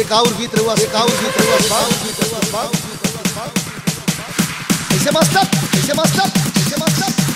एक और गीत रुआ एक और गीत रुआ ऐसे मस्त ऐसे मस्त ऐसे मस्त।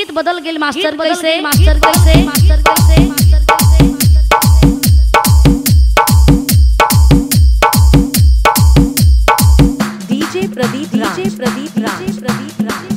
गीत बदल गेल मास्टर कैसे मास्टर कैसे मास्टर कैसे डीजे प्रदीप डीजे प्रदीप राजे। प्रदीप राज।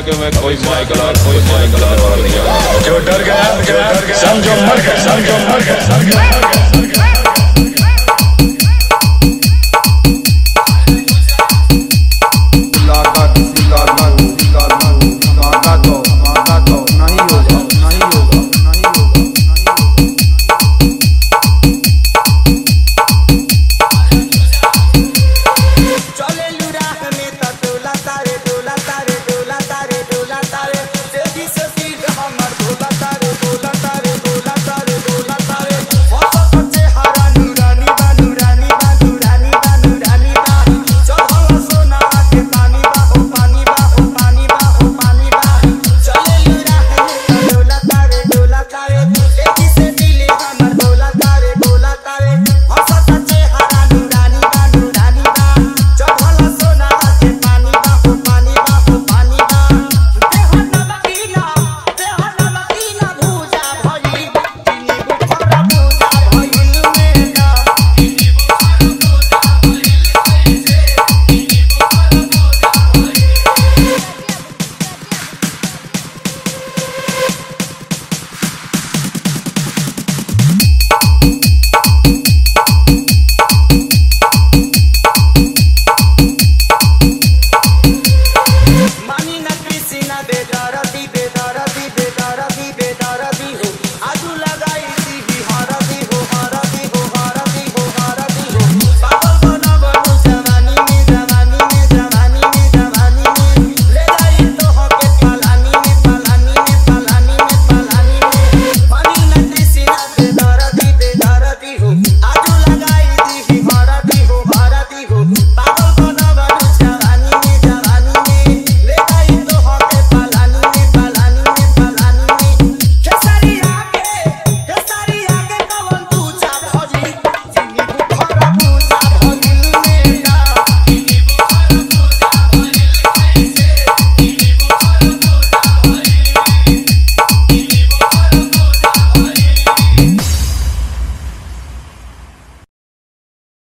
आगे मैं कोई माइकल और कोई माइकल माइकला जो डर गया, जो डर गया। समझो मर गया समझो मर गया